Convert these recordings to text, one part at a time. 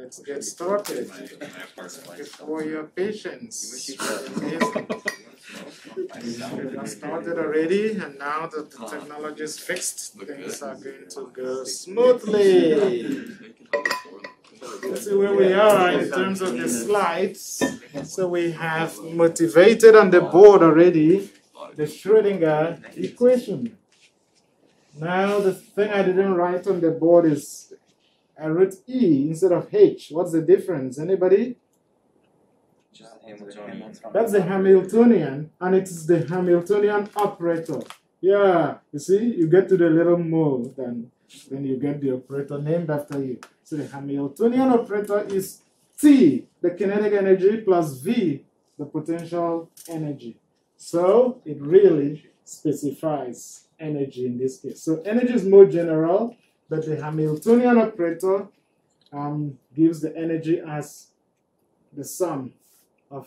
let's get started. For your patience. We got started already, and now that the technology is fixed, things are going to go smoothly. Let's see where we are in terms of the slides. So we have motivated on the board already the Schrodinger equation. Now the thing I didn't write on the board is I wrote E instead of H. What's the difference? Anybody? That's the Hamiltonian, and it's the Hamiltonian operator. Yeah, you see, you get to the little mode, and then you get the operator named after you. So the Hamiltonian operator is T, the kinetic energy, plus V, the potential energy. So it really specifies energy in this case. So energy is more general, but the Hamiltonian operator um, gives the energy as the sum of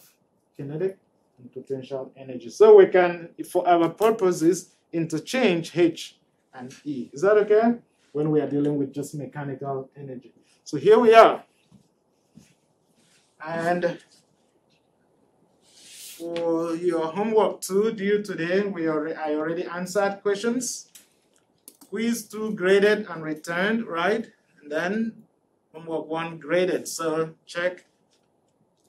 kinetic and potential energy. So we can, for our purposes, interchange H and E. Is that okay? When we are dealing with just mechanical energy. So here we are. And for your homework two due today, we are, I already answered questions. Quiz two graded and returned, right? And then homework one graded. So check.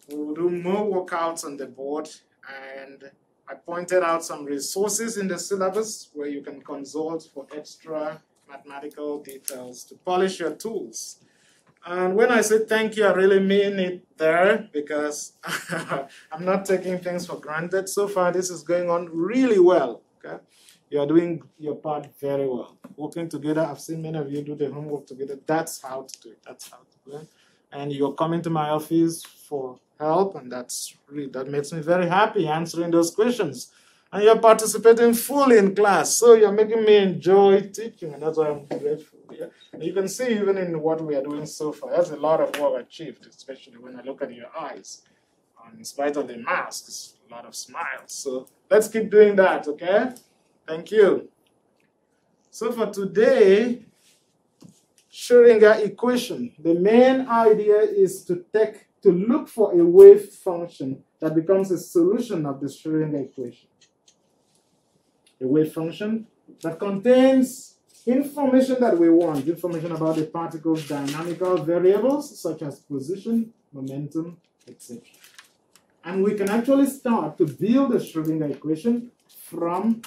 We'll do more workouts on the board and I pointed out some resources in the syllabus where you can consult for extra mathematical details to polish your tools. And when I say thank you, I really mean it there because I'm not taking things for granted. So far, this is going on really well. Okay, you are doing your part very well. Working together, I've seen many of you do the homework together. That's how to do it. That's how to do it. And you're coming to my office for help, and that's really that makes me very happy answering those questions. And you're participating fully in class, so you're making me enjoy teaching, and that's why I'm grateful. Yeah. You can see even in what we are doing so far, there's a lot of work achieved, especially when I look at your eyes. And in spite of the masks, a lot of smiles. So let's keep doing that, okay? Thank you. So for today, Schrodinger equation. The main idea is to take to look for a wave function that becomes a solution of the Schrodinger equation. A wave function that contains information that we want, information about the particle's dynamical variables such as position, momentum, etc. And we can actually start to build the Schrodinger equation from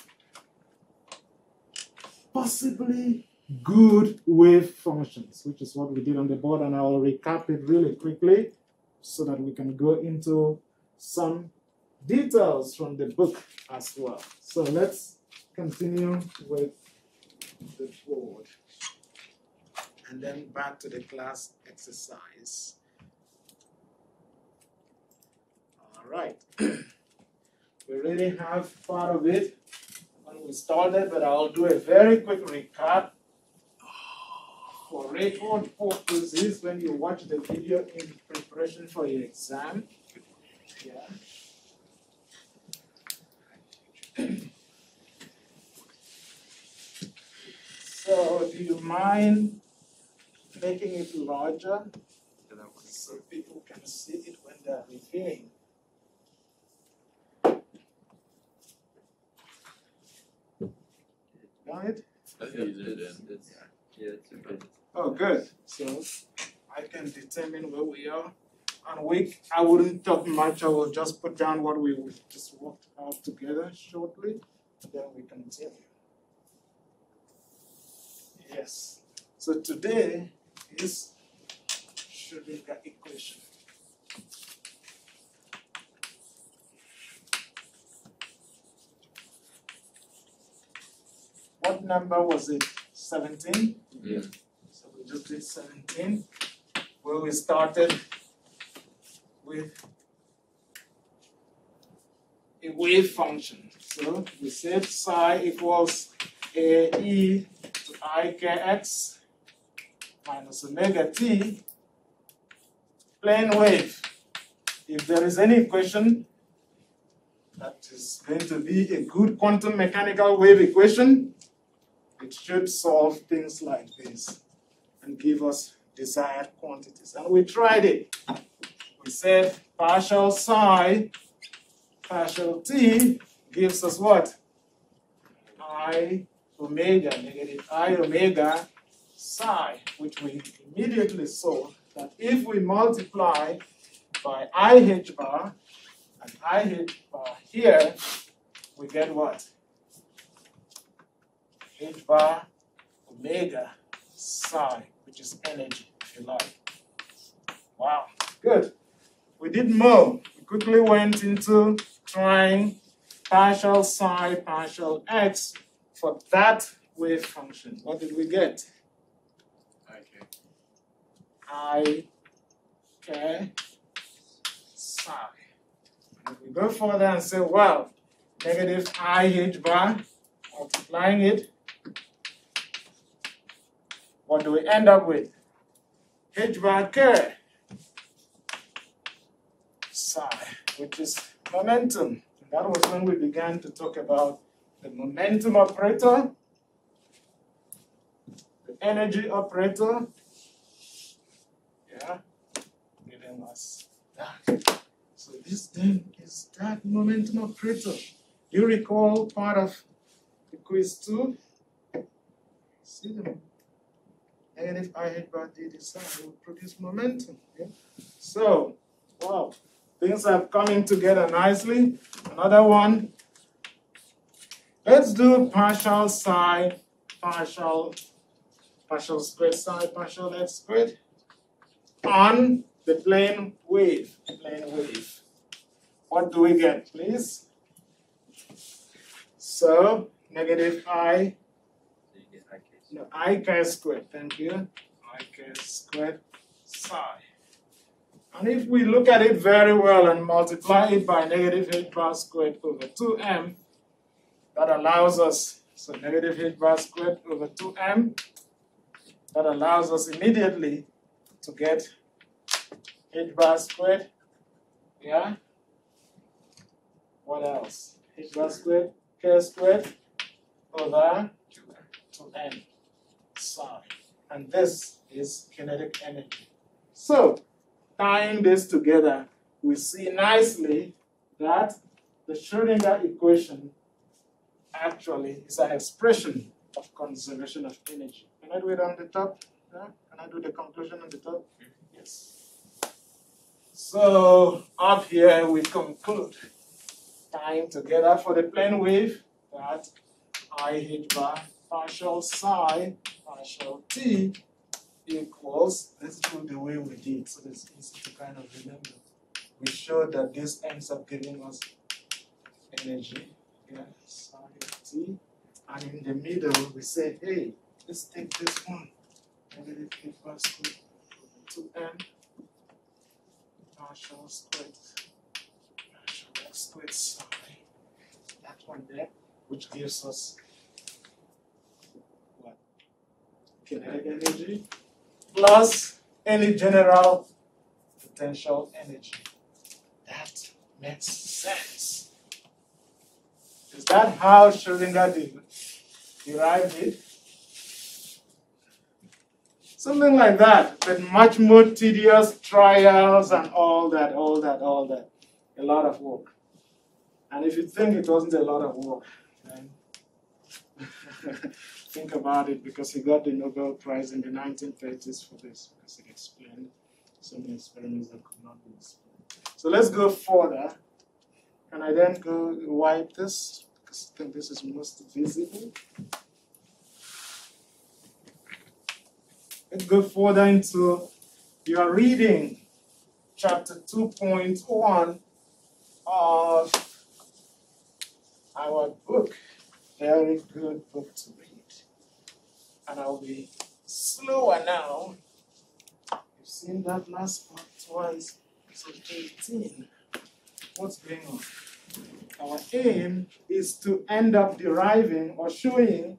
possibly good wave functions, which is what we did on the board, and I'll recap it really quickly so that we can go into some details from the book as well. So let's continue with the board and then back to the class exercise. All right. we already have part of it we started, but I'll do a very quick recap for record purposes when you watch the video in preparation for your exam. Yeah. so, do you mind making it larger so people can see it when they're reviewing? It? Yeah, it's okay. Oh, good. So I can determine where we are. And week, I wouldn't talk much. I will just put down what we just worked out together shortly, and then we can continue. Yes. So today is Schrodinger equation. What number was it? 17? Yeah. So we just did 17, where we started with a wave function. So we said psi equals a e to i kx minus omega t plane wave. If there is any equation that is going to be a good quantum mechanical wave equation, it should solve things like this and give us desired quantities. And we tried it. We said partial psi, partial t gives us what? I omega, negative I omega psi, which we immediately saw that if we multiply by IH bar and IH bar here, we get what? H bar omega psi, which is energy, if you like. Wow, good. We did more. We quickly went into trying partial psi, partial x for that wave function. What did we get? Okay. I K psi. And if we go further and say, well, negative I H bar, multiplying it, what do we end up with? H bar K psi, which is momentum. That was when we began to talk about the momentum operator, the energy operator, yeah, giving us that. So this then is that momentum operator. You recall part of the quiz two? See them. Negative I H bar D design will produce momentum. Yeah? So, wow, things are coming together nicely. Another one. Let's do partial psi, partial, partial squared psi, partial x squared on the plane wave, plane wave. What do we get, please? So, negative i, So you get IK. No, i k squared, thank you, i k squared psi. And if we look at it very well and multiply it by negative h bar squared over 2m, that allows us, so negative h bar squared over 2m, that allows us immediately to get h bar squared, yeah? What else? h bar squared, k squared over 2m And this is kinetic energy. So, tying this together, we see nicely that the Schrodinger equation actually is an expression of conservation of energy. Can I do it on the top? Yeah? Can I do the conclusion on the top? Yes. So up here we conclude tying together for the plane wave that I bar partial psi partial t equals, let's do the way we did so it's easy to kind of remember. We showed that this ends up giving us energy, yeah, t. And in the middle, we say, hey, let's take this one, negative k bar squared over 2m partial squared, partial squared psi. That one there, which gives us what? Kinetic energy plus any general potential energy. That makes sense. Is that how Schrodinger did, derived it? Something like that, but much more tedious trials and all that, all that, all that. A lot of work. And if you think it wasn't a lot of work, then think about it because he got the Nobel Prize in the 1930s for this because he explained so many experiments that could not be explained. So let's go further. Can I then go wipe this? Because I think this is most visible. Let's go further into your reading, chapter 2.1 of our book. Very good book to read. And I'll be slower now. You've seen that last part twice, so 18. What's going on? Our aim is to end up deriving or showing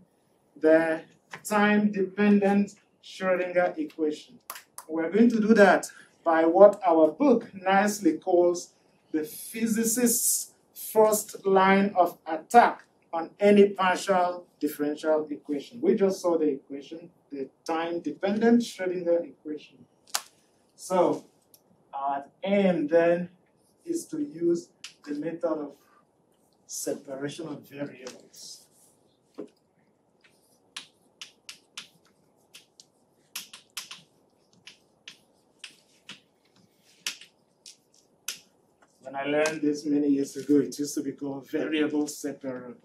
the time dependent Schrodinger equation. We're going to do that by what our book nicely calls the physicist's first line of attack on any partial differential equation. We just saw the equation, the time-dependent Schrodinger equation. So our aim then is to use the method of separation of variables. When I learned this many years ago, it used to be called variable separable.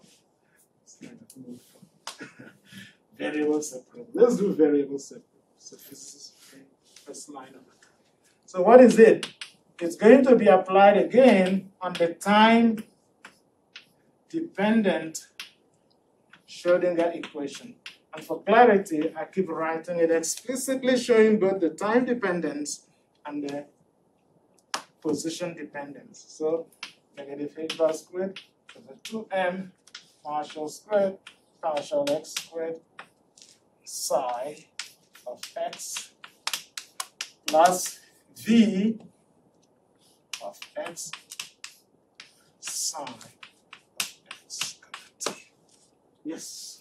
It's kind of moved from variable separable. Let's do variable separable. So this is first line of it. So what is it? It's going to be applied again on the time dependent Schrodinger equation. And for clarity, I keep writing it explicitly showing both the time dependence and the position dependence. So negative h bar squared over 2m partial squared partial x squared psi of x plus v of x psi of x. Yes.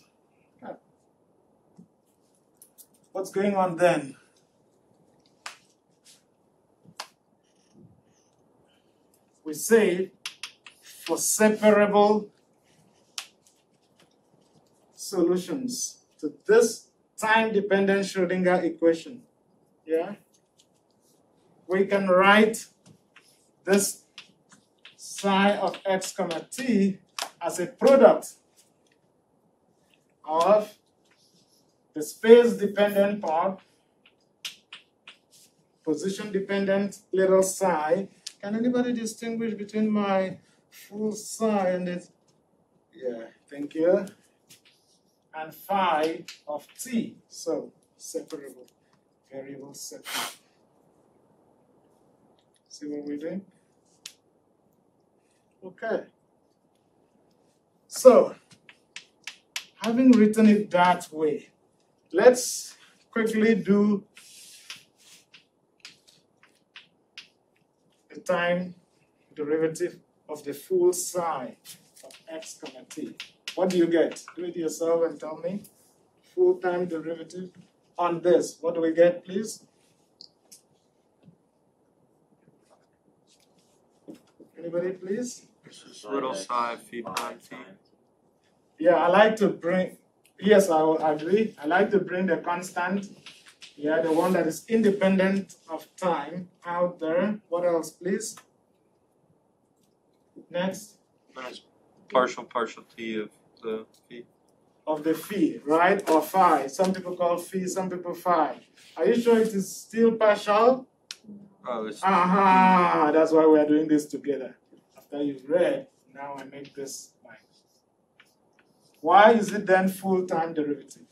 What's going on then? We say for separable solutions to this time-dependent Schrodinger equation, yeah, we can write this psi of x comma t as a product of the space-dependent part, position-dependent little psi. Can anybody distinguish between my full psi and it? Yeah, thank you. And phi of t, so separable, variable separable. See what we're doing? Okay. So, having written it that way, let's quickly do the time derivative of the full psi of x comma t. What do you get? Do it yourself and tell me. Full time derivative on this. What do we get, please? Anybody, please? Little psi phi prime t. Yeah, I like to bring, yes, I will agree. I like to bring the constant, yeah, the one that is independent of time out there. What else, please? Next, Minus partial partial t of the phi. of the fee, right? Or phi. Some people call fee, some people phi. Are you sure it is still partial? Oh, it's Aha, that's why we are doing this together. After you've read, now I make this like. Why is it then full time derivative?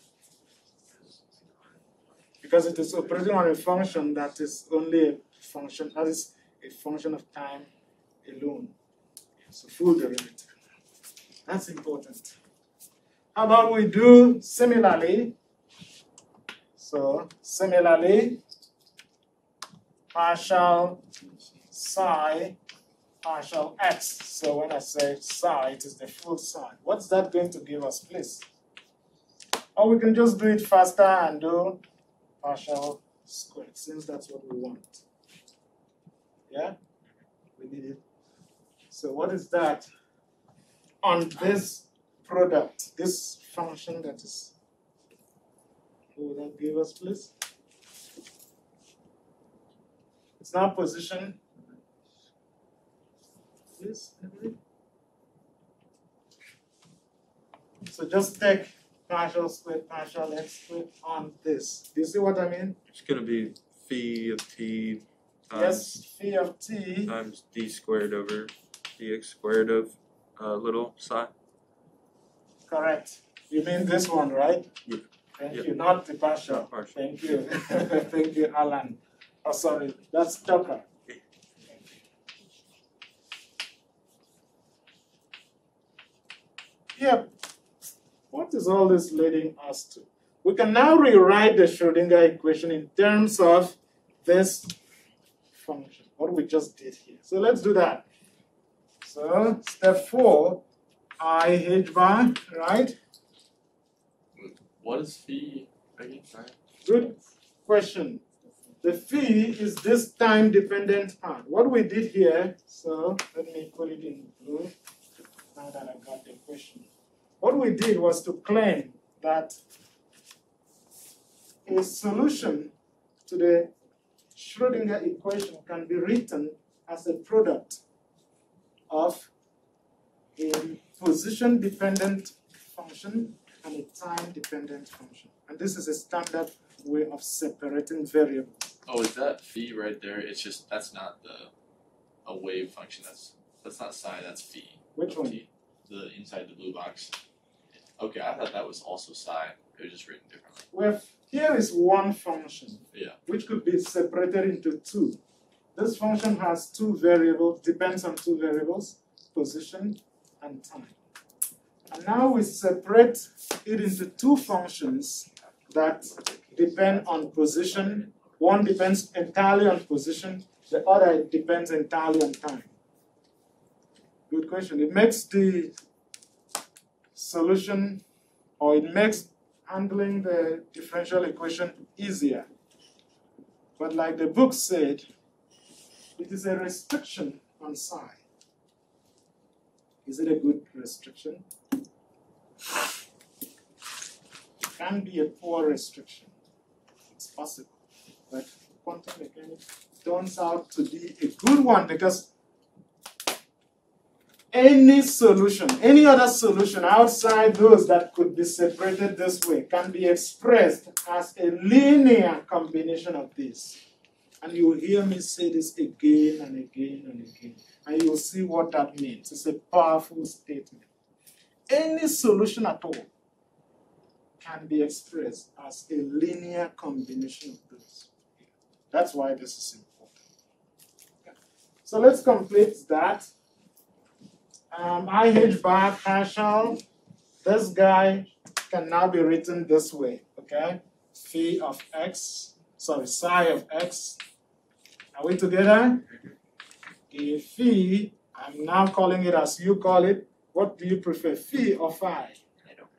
Because it is operating on a function that is only a function, that is a function of time alone. So full derivative. That's important. How about we do similarly? So similarly, partial psi partial x. So when I say psi, it is the full psi. What's that going to give us, please? Or we can just do it faster and do partial squared, since that's what we want. Yeah? We need it. So what is that on this product, this function that is, would that give us, please? It's now position. Please? So just take partial squared, partial x squared on this. Do you see what I mean? it's gonna be phi of t times Yes, phi of t. times d squared over dx squared of uh, little psi. Correct. You mean this one, right? Yeah. Thank Yeah. you, not the partial. Not partial. Thank you. Thank you, Alan. Oh, sorry, that's Tucker. Yeah. Yep. What is all this leading us to? We can now rewrite the Schrodinger equation in terms of this function, what we just did here. So let's do that. So step four, I h bar, right? What is phi Okay, sorry. Good question. The phi is this time dependent part. What we did here, so let me put it in blue now that I got the question. What we did was to claim that a solution to the Schrodinger equation can be written as a product of a position dependent function and a time dependent function. And this is a standard way of separating variables. Oh, is that phi right there? It's just that's not the a wave function. That's that's not psi. That's phi. Which one? t. The inside the blue box. Okay, I thought that was also psi. It was just written differently. Well, here is one function. Yeah. Which could be separated into two. This function has two variables, depends on two variables, position and time. And now we separate it into two functions that depend on position. One depends entirely on position, the other depends entirely on time. Good question. It makes the solution, or it makes handling the differential equation easier. But like the book said, it is a restriction on psi. Is it a good restriction? It can be a poor restriction. It's possible. But quantum mechanics turns out to be a good one because any solution, any other solution outside those that could be separated this way can be expressed as a linear combination of these. And you will hear me say this again and again and again. And you'll see what that means. It's a powerful statement. Any solution at all can be expressed as a linear combination of those. That's why this is important. So let's complete that. Um, IH bar partial, this guy can now be written this way, okay? Phi of x, sorry, psi of x. Are we together? The phi, I'm now calling it as you call it. What do you prefer, phi or phi? I don't.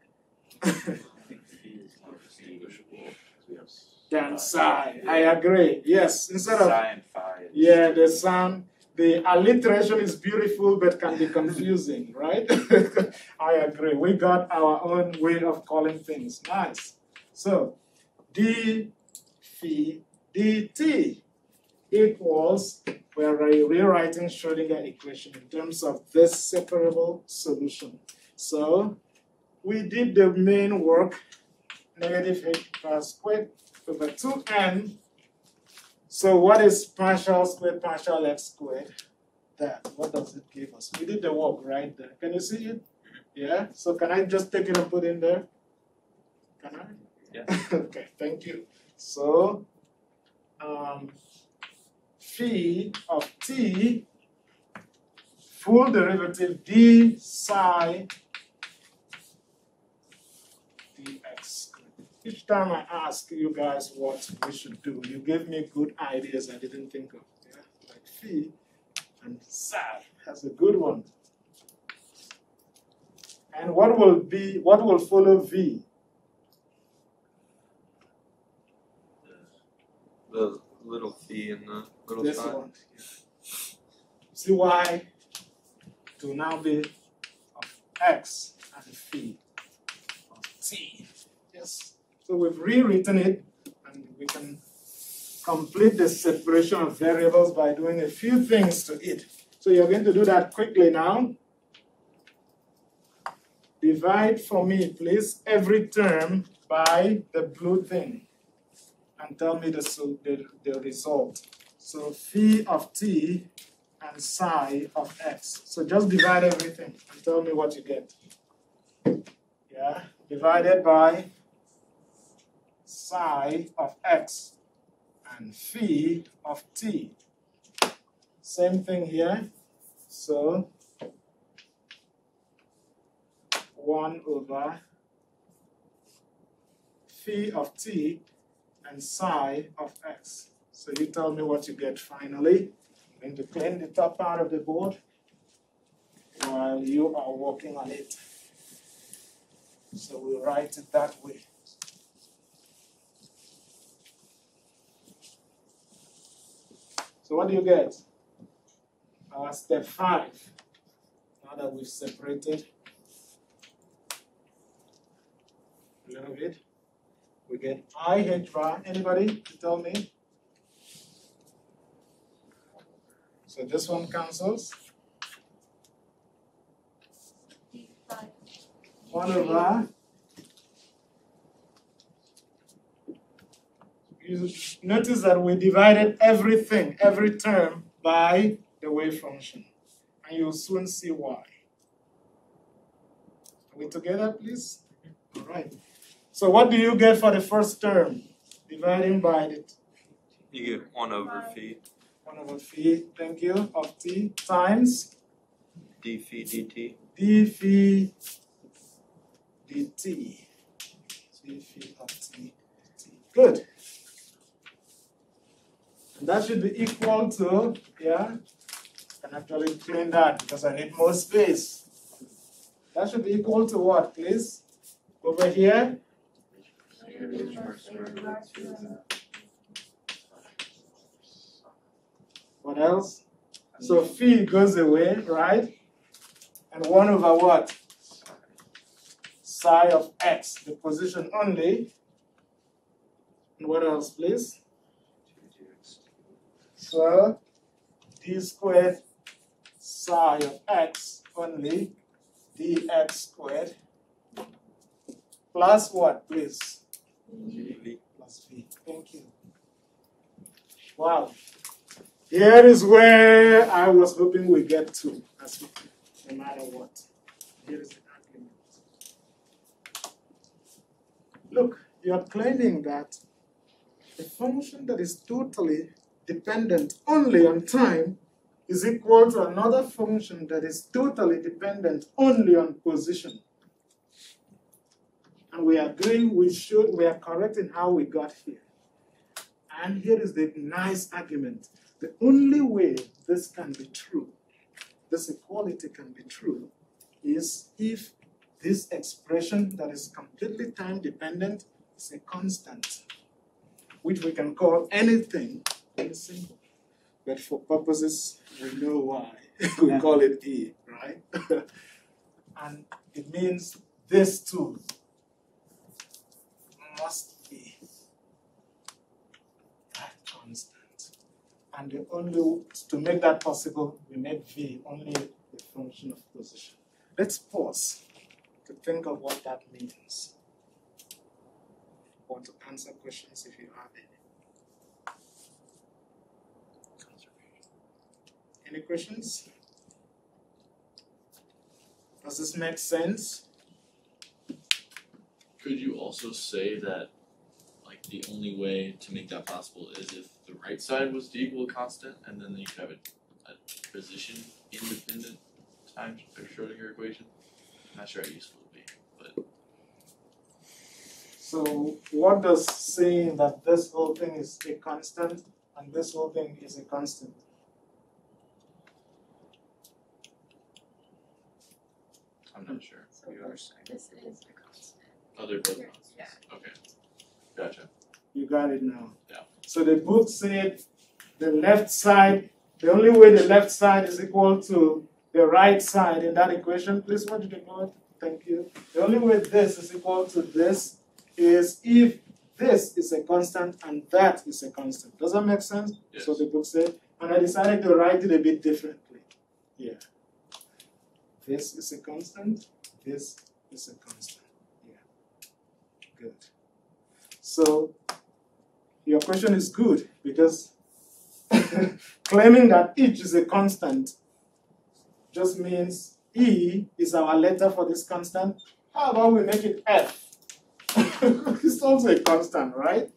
is more distinguishable because Than psi, I agree, yes, instead of phi. Yeah, the sound, the alliteration is beautiful but can be confusing, right? I agree. We got our own way of calling things. Nice. So, d phi dt equals, we're rewriting Schrodinger equation in terms of this separable solution. So, we did the main work, negative h bar squared over 2n so what is partial squared partial x squared? That, what does it give us? We did the work right there. Can you see it? Yeah, so can I just take it and put it in there? Can I? Yeah. Okay, thank you. So, um, phi of t, full derivative d psi dx. Each time I ask you guys what we should do, you give me good ideas I didn't think of. Yeah? Like phi and psi has a good one. And what will be what will follow v? The little fee in the little This one. See why to now be of x and phi of t. Yes. So we've rewritten it and we can complete the separation of variables by doing a few things to it. So you're going to do that quickly now. Divide for me, please, every term by the blue thing and tell me the, the, the result. So phi of t and psi of x. So just divide everything and tell me what you get. Yeah, divided by psi of x and phi of t. Same thing here. So 1 over phi of t and psi of x. So you tell me what you get finally. I'm going to clean the top part of the board while you are working on it. So we'll write it that way. So what do you get? Our step 5, now that we've separated a little bit, we get IH bar. Anybody to tell me? So this one cancels. One over. You notice that we divided everything, every term by the wave function. And you'll soon see why. Are we together, please? All right. So what do you get for the first term? Dividing by the You get one over phi one over phi, thank you, of t times d phi dt. d phi dt. d phi of t. t. Good. And that should be equal to, yeah, I can actually clean that because I need more space. That should be equal to what, please? Over here, what else? So phi goes away, right? And one over what? Psi of x, the position only. And what else, please? So d squared psi of x only dx squared plus what, please? V. Plus v. Thank you. Wow. Here is where I was hoping we get to, as we, no matter what. Here is the argument. Look, you are claiming that a function that is totally dependent only on time is equal to another function that is totally dependent only on position. And we agree we should, we are correct in how we got here. And here is the nice argument. The only way this can be true, this equality can be true, is if this expression that is completely time dependent is a constant, which we can call anything in simple. But for purposes, we know why. we call it E, right? and it means this too must be that constant. And the only to make that possible, we make V only a function of position. Let's pause to think of what that means. Or to answer questions if you have any. Any questions? Does this make sense? Could you also say that like the only way to make that possible is if the right side was the equal constant and then you could have a, a position independent times or Schrodinger equation? I'm not sure how useful it would be, but So what does saying that this whole thing is a constant and this whole thing is a constant? I'm not sure. So You are this this is a constant. Oh, they're both Yeah. Okay. Gotcha. You got it now. Yeah. So the book said the left side, the only way the left side is equal to the right side in that equation, please what did you? Thank you. The only way this is equal to this is if this is a constant and that is a constant. Does that make sense? Yes. So the book said, and I decided to write it a bit differently. Yeah. This is a constant, this is a constant. Yeah. Good. So your question is good because claiming that each is a constant just means E is our letter for this constant. How about we make it F? it's also a constant, right?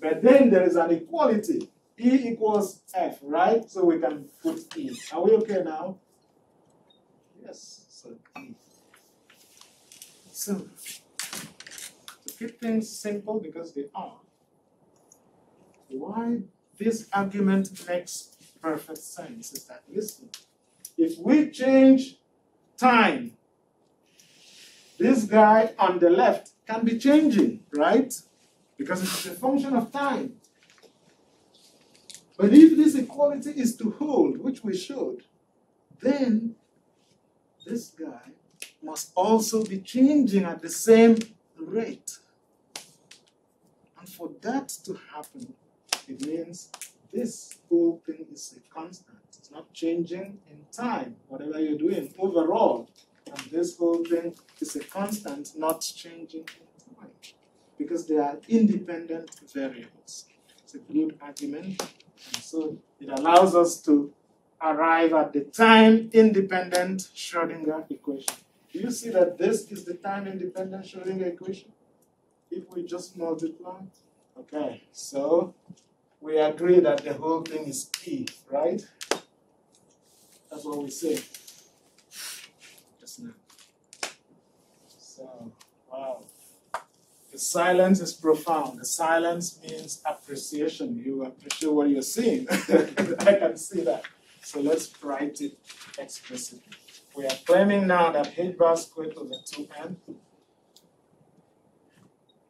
But then there is an equality. E equals F, right? So we can put E. Are we okay now? Yes. So E. So to keep things simple because they are. Why this argument makes perfect sense is that listen, if we change time, this guy on the left can be changing, right? Because it's a function of time. But if this equality is to hold, which we should, then this guy must also be changing at the same rate. And for that to happen, it means this whole thing is a constant. It's not changing in time, whatever you're doing overall. And this whole thing is a constant, not changing in time. Because they are independent variables. It's a good argument. And so it allows us to arrive at the time independent Schrodinger equation. Do you see that this is the time independent Schrodinger equation? If we just multiply. Okay, so we agree that the whole thing is P, right? That's what we say just now. So, wow. The silence is profound. The silence means appreciation. You appreciate what you're seeing. I can see that. So let's write it explicitly. We are claiming now that h bar squared over 2n,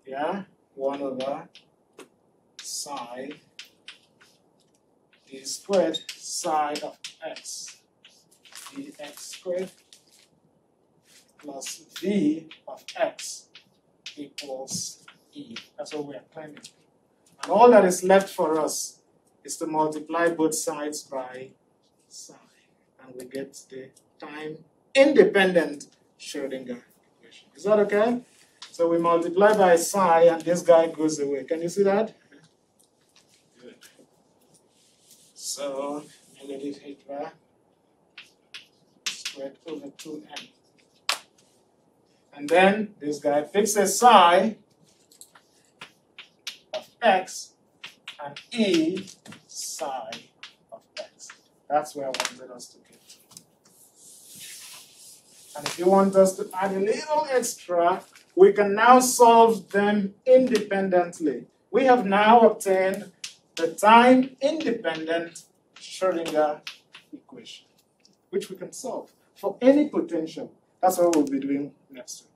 yeah, 1 over psi d squared psi of x dx squared plus v of x equals e. That's what we are claiming. And all that is left for us is to multiply both sides by psi. And we get the time independent Schrodinger equation. Is that okay? So we multiply by psi and this guy goes away. Can you see that? Good. So negative h bar squared over 2n. And then this guy fixes psi of x and e psi of x. That's where I wanted us to get to. And if you want us to add a little extra, we can now solve them independently. We have now obtained the time independent Schrodinger equation, which we can solve for any potential. That's what we'll be doing next week.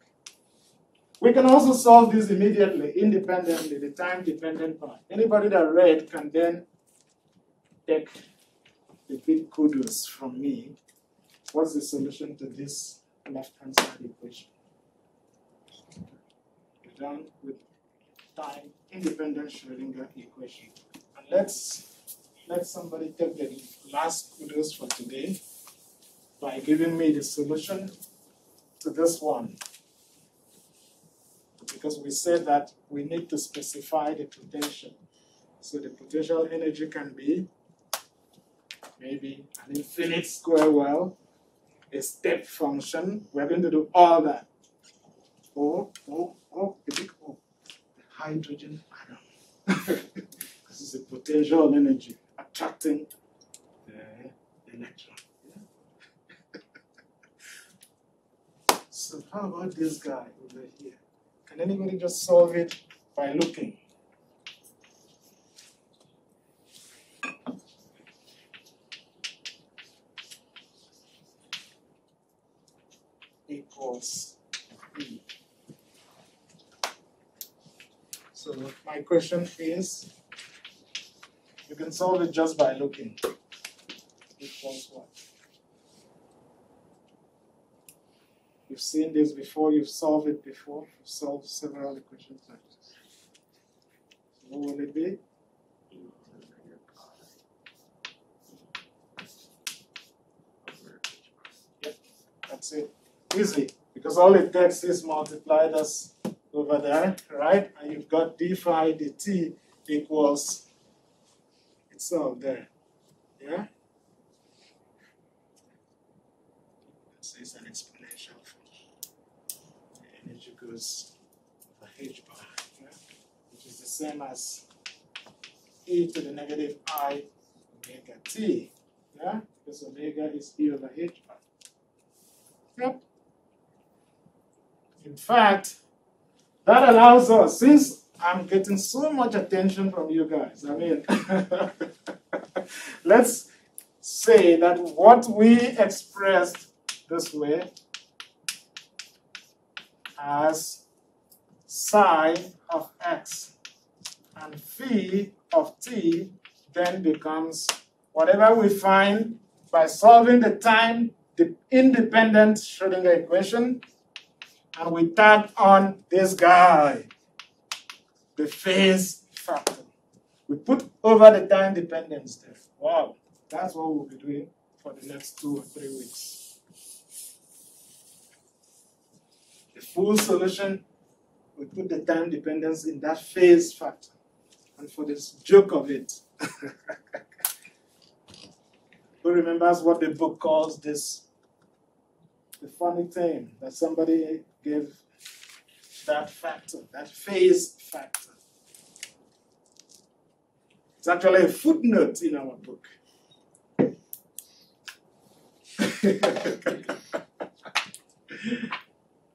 We can also solve this immediately, independently, the time dependent part. Anybody that read can then take the big kudos from me. What's the solution to this left hand side equation? We're done with time independent Schrodinger equation. Let's let somebody take the last kudos for today by giving me the solution to this one. Because we said that we need to specify the potential. So the potential energy can be maybe an infinite square well, a step function. We're going to do all that. Or, or, or a big O, the hydrogen atom. is potential energy attracting the electron. So how about this guy over here? Can anybody just solve it by looking? Equals B. So my question is, can solve it just by looking. Equals what? You've seen this before, you've solved it before, you've solved several equations like this. What will it be? That's it. Easy. Because all it takes is multiply this over there, right? And you've got d phi dt equals itself there. Yeah? So it's an exponential function. The energy goes over h bar, yeah? which is the same as e to the negative i omega t. Yeah? Because omega is e over h bar. Yep. In fact, that allows us, since I'm getting so much attention from you guys, I mean, let's say that what we expressed this way as psi of x and phi of t then becomes whatever we find by solving the time the independent Schrodinger equation, and we tag on this guy, the phase factor. We put over the time dependence there. Wow, that's what we'll be doing for the next two or three weeks. The full solution, we put the time dependence in that phase factor. And for this joke of it, who remembers what the book calls this? The funny thing that somebody gave that factor, that phase factor. It's actually a footnote in our book.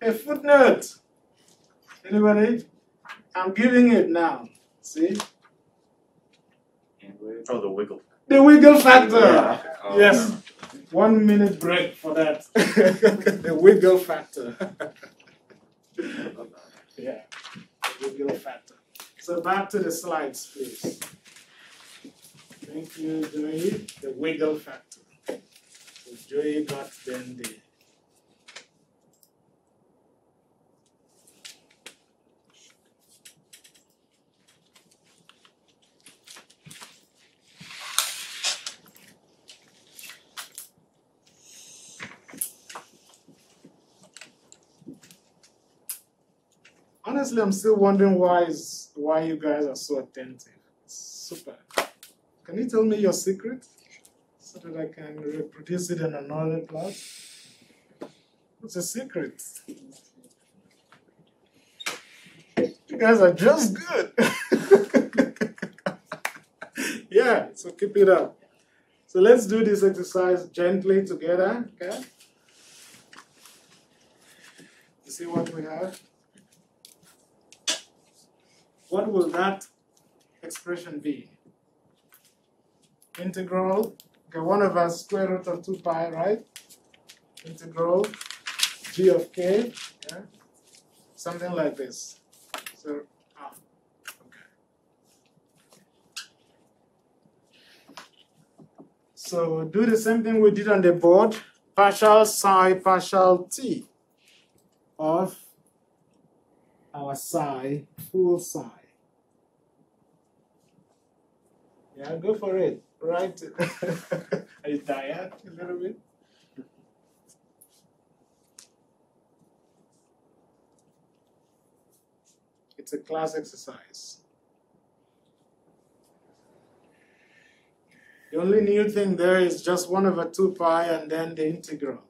a footnote. Anybody? I'm giving it now. See? Oh, the wiggle. The wiggle factor. Oh, Yes. One minute break for that. the wiggle factor. yeah. Factor. So back to the slides, please. Thank you, Joey. The wiggle factor. So Joey got then the Honestly, I'm still wondering why is why you guys are so attentive. It's super. Can you tell me your secret so that I can reproduce it in another class? What's the secret? You guys are just good. yeah, so keep it up. So let's do this exercise gently together, okay? You see what we have? What will that expression be? Integral, okay, one over square root of two pi, right? Integral g of k, yeah? something like this. So, ah, okay. So do the same thing we did on the board, partial psi, partial t of our psi, full psi. Yeah, go for it. Right. Are you tired a little bit? It's a class exercise. The only new thing there is just 1 over 2 pi and then the integral.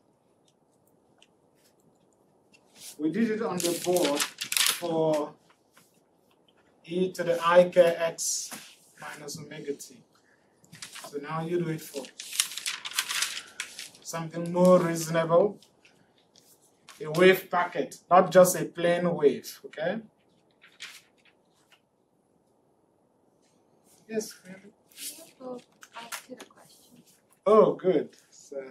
We did it on the board for e to the i k x minus omega t. So now you do it for something more reasonable. A wave packet, not just a plane wave, okay? Yes, ma'am. Can you go back the question? Oh, good. So,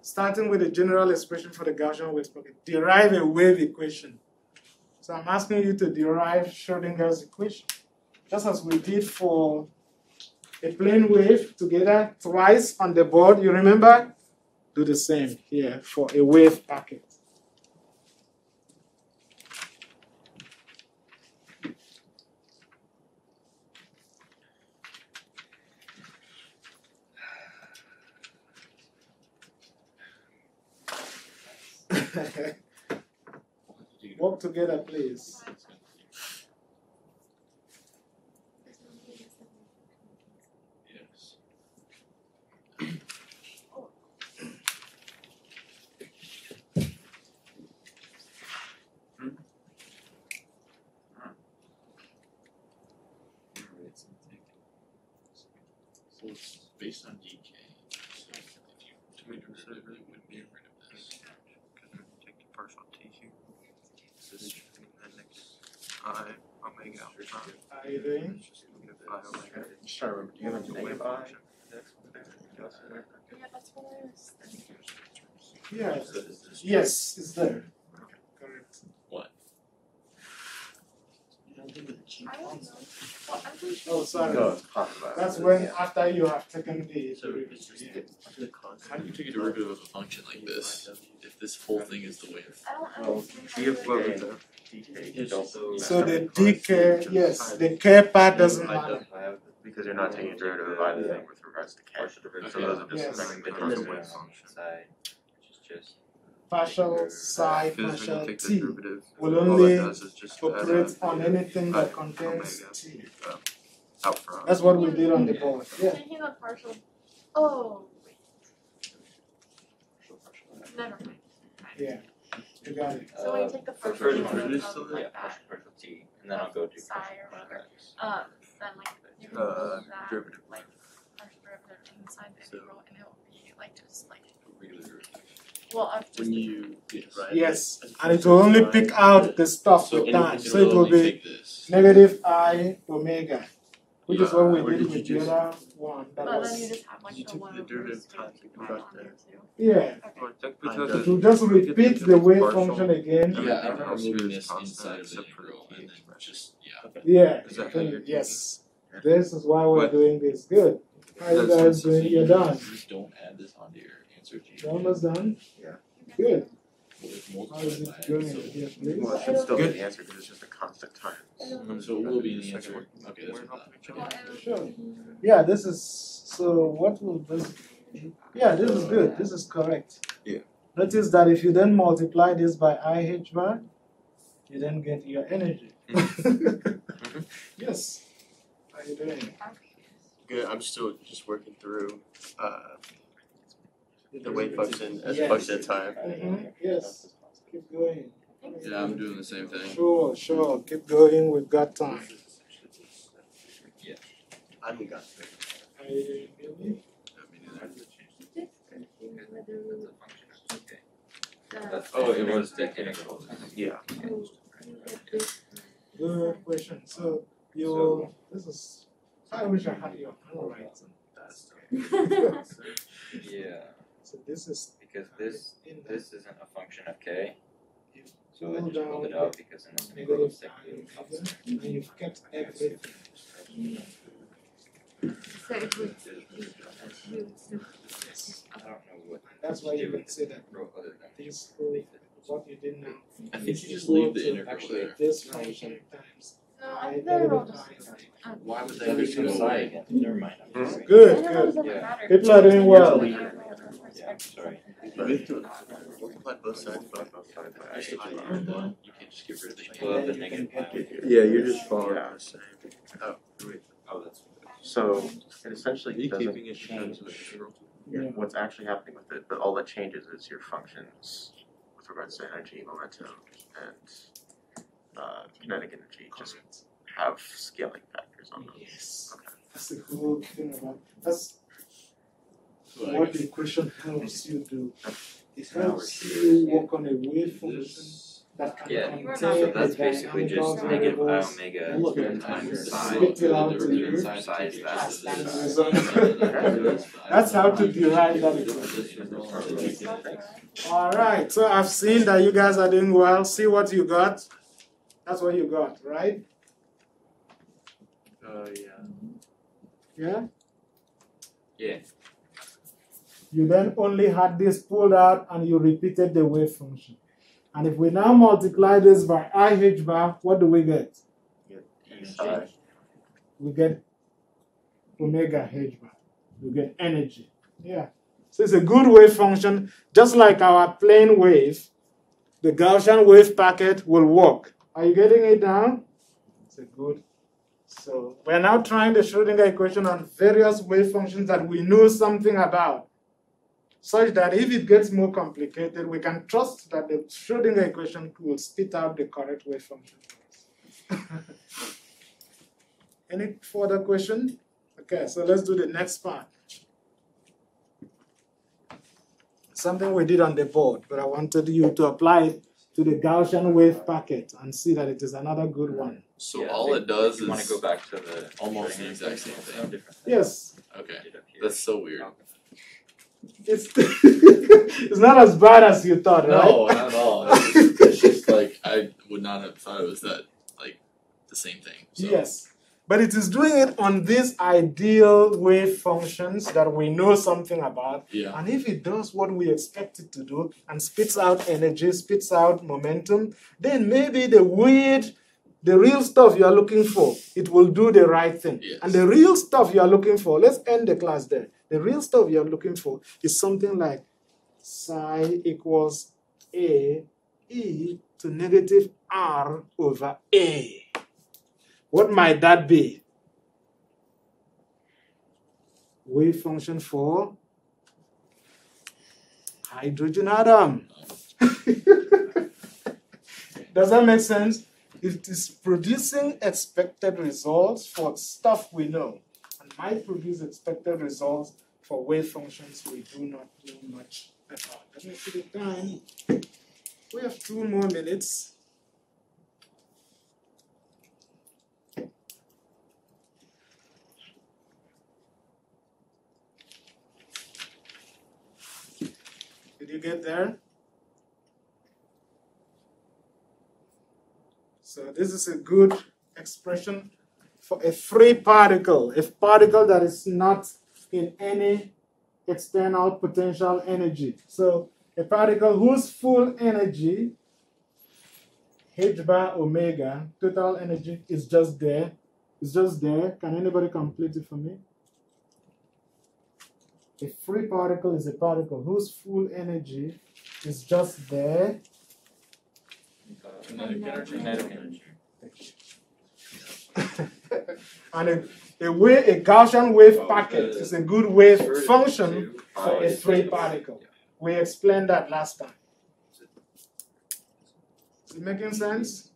starting with the general expression for the Gaussian wave packet, derive a wave equation. So I'm asking you to derive Schrodinger's equation, just as we did for a plane wave together twice on the board. You remember? Do the same here for a wave packet. Work together, please. There's no way to send it. Yes. So it's based on DK. So if you To make so it really would be rid of this. Take the partial t here. This should be the next i omega alpha. How are you doing? Just negative i omega. Just trying to remember, do you have a Wave negative I? function. Yeah, that's what I was thinking. Yeah. So is this- Yes, it's there. What? You don't think of the cheap I don't know. Well, I'm pretty sure. Oh, sorry. No, it's talk about it. That's when, after you have taken the. So it's just Yeah. the. How do you take a derivative of a function like this if this whole thing is the wave? I don't Well, understand. Do you have how what you- with the? DK, don't. So the decay, yes, the care part doesn't matter. Because you're not taking a derivative of either thing with regards to cash. So Okay. those are Yes. just like the And then constant. wave function. Side, which is just. Partial psi, partial you take the t derivative, will all only it does is just operate on anything that contains t. out front. That's what we did on the board, yeah. Taking the partial, oh, wait, never mind. Yeah, you got it. So when you take the partial first derivative derivative, of so like Yeah, that, partial partial t, and then I'll go to Psi partial or partial whatever. x. um, then like you can Uh, move that, derivative. like, partial derivative inside the So- integral and it will be like just like, Regular derivative. well, of just. When you right. Yes, and it will only pick out the stuff So with time, it so it will only be take this. negative i omega, which is what Or we did did you with the just- other one, that But then you was, just have like the took one the over derivative square times you right on there. there too. yeah. Okay. Or that- Kinda. because It will just repeat the wave function again, Everything Yeah, I'm else this inside of the integral and then just, yeah. yeah, Is that how you're yes. This is why we're But- doing this, good. How you guys doing, you're done, Just don't add this onto your answer sheet. you're almost done, Okay. good, Well, it's how multiplied it it, so- here, please? Should still be Good. the answer because it's just a constant time. Mm-hmm. So it will be the answer. Okay, that's what I Well, thought. it'll Sure. Yeah, this is, so what will this, yeah, this is good, this is correct. Yeah. Notice that if you then multiply this by IH bar, you then get your energy. Yes. How you doing? Good, I'm still just working through, uh, the wave function as a Yes. function of time. Mhm, Yes, keep going. Yeah, I'm doing the same thing. Sure, sure, keep going, we've got time. Yeah. I haven't got there. Are you? I mean, either. The- Oh, it was the integral. Yeah. Good question, so you will, this is, I wish I had your handwriting. Yeah, So this is because this, in the this isn't a function of k. So I pull just pulled it out because in the integral negative of i second. and you've kept everything. So if we, if I don't know what. That's why you can say that wrote this proof, what you did now. I think you just equal leave the to integral there. This function times no, i I think they're all negative just. i. Why would So there's no side again, never mind. I'm just saying. Good, I know it good. doesn't Yeah. matter. People are doing well. Yeah, sorry. Multiply both sides by. You still have to learn that. You can't just get rid of the Well, the negative pi. Yeah, you're just following the same. Oh, oh, that's. So it essentially doesn't keeping it change as an what's actually happening with it, but all that changes is your functions with regards to energy, momentum, and uh, kinetic energy just have scaling factors on them. Yes, Okay. that's the whole thing about, that's So what the equation helps you do. It Now helps you work on a wave function this. that can Yeah, contain We're So that's basically just negative i variables. omega Look at times times psi. spit it out to you. Psi is that. That's That's how to derive that equation. Alright, so I've seen that you guys are doing well, see what you got? That's what you got, right? Uh, yeah. Yeah? Yeah. You then only had this pulled out and you repeated the wave function. And if we now multiply this by IH bar, what do we get? We get omega H bar. We get energy. Yeah. So it's a good wave function, just like our plane wave. The Gaussian wave packet will work. Are you getting it now? It's a good. So we're now trying the Schrodinger equation on various wave functions that we know something about such that if it gets more complicated, we can trust that the Schrodinger equation will spit out the correct wave function. Any further question? Okay, so let's do the next part. Something we did on the board, but I wanted you to apply it to the Gaussian wave packet and see that it is another good one. So Yeah, all it does You wanna is go back to the. almost the exact same thing. Yes, Okay, Did up here. that's so weird. it's it's not as bad as you thought, right? No, not at all. It's just, it's just like I would not have thought it was that like the same thing. So. Yes, But it is doing it on these ideal wave functions that we know something about. Yeah. And if it does what we expect it to do and spits out energy, spits out momentum, then maybe the weird, the real stuff you are looking for, it will do the right thing. Yes. And the real stuff you are looking for, let's end the class there. The real stuff you are looking for is something like psi equals a e to negative r over a. What might that be? Wave function for hydrogen atom. Does that make sense? It is producing expected results for stuff we know and might produce expected results for wave functions we do not know much about. Let me see the time. We have two more minutes. Did you get there? So this is a good expression for a free particle, a particle that is not in any external potential energy. So a particle whose full energy, h bar omega, total energy is just there. It's just there. Can anybody complete it for me? A free particle is a particle whose full energy is just there. Kinetic energy. Kinetic energy. and a, a, wave, a Gaussian wave packet is a good wave function for a free particle. We explained that last time. Is it making sense?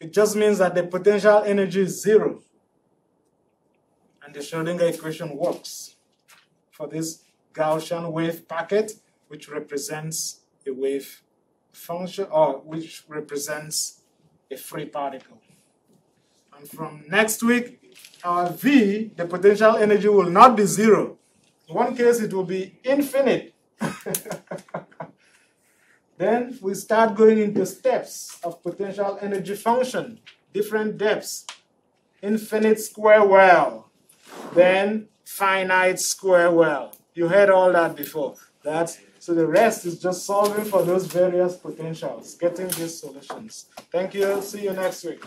It just means that the potential energy is zero. And the Schrodinger equation works for this Gaussian wave packet, which represents a wave function, or which represents a free particle. And from next week, our V, the potential energy will not be zero. In one case, it will be infinite. then we start going into steps of potential energy function, different depths, infinite square well, then finite square well. You heard all that before. That's so the rest is just solving for those various potentials, getting these solutions. Thank you. See you next week.